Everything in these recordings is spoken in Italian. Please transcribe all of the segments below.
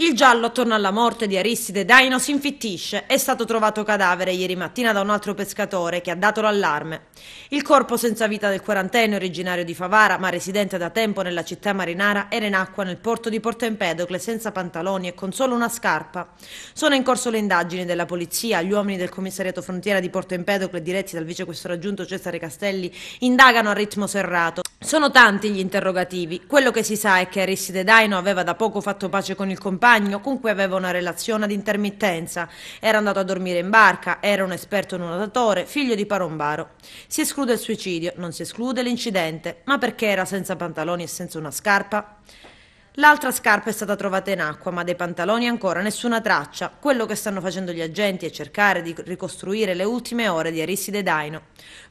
Il giallo attorno alla morte di Aristide Daino si infittisce. È stato trovato cadavere ieri mattina da un altro pescatore che ha dato l'allarme. Il corpo senza vita del quarantenne, originario di Favara, ma residente da tempo nella città marinara, era in acqua nel porto di Porto Empedocle senza pantaloni e con solo una scarpa. Sono in corso le indagini della polizia. Gli uomini del commissariato frontiera di Porto Empedocle, diretti dal vicequestore aggiunto Cesare Castelli, indagano a ritmo serrato. Sono tanti gli interrogativi. Quello che si sa è che Aristide Daino aveva da poco fatto pace con il compagno, con cui aveva una relazione ad intermittenza. Era andato a dormire in barca, era un esperto nuotatore, figlio di Parombaro. Si esclude il suicidio, non si esclude l'incidente. Ma perché era senza pantaloni e senza una scarpa? L'altra scarpa è stata trovata in acqua, ma dei pantaloni ancora nessuna traccia. Quello che stanno facendo gli agenti è cercare di ricostruire le ultime ore di Aristide Daino.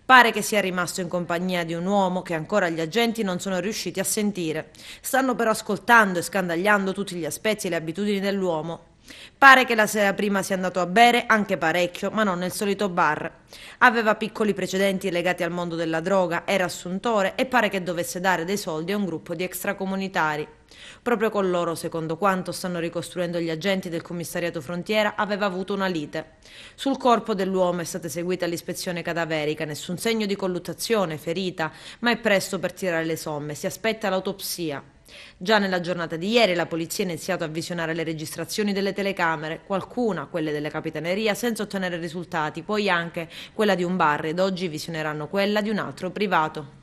Pare che sia rimasto in compagnia di un uomo che ancora gli agenti non sono riusciti a sentire. Stanno però ascoltando e scandagliando tutti gli aspetti e le abitudini dell'uomo. Pare che la sera prima sia andato a bere anche parecchio, ma non nel solito bar. Aveva piccoli precedenti legati al mondo della droga, era assuntore e pare che dovesse dare dei soldi a un gruppo di extracomunitari. Proprio con loro, secondo quanto stanno ricostruendo gli agenti del commissariato frontiera, aveva avuto una lite. Sul corpo dell'uomo è stata eseguita l'ispezione cadaverica, nessun segno di colluttazione, ferita, ma è presto per tirare le somme, si aspetta l'autopsia. Già nella giornata di ieri la polizia ha iniziato a visionare le registrazioni delle telecamere, qualcuna, quelle della capitaneria, senza ottenere risultati, poi anche quella di un bar ed oggi visioneranno quella di un altro privato.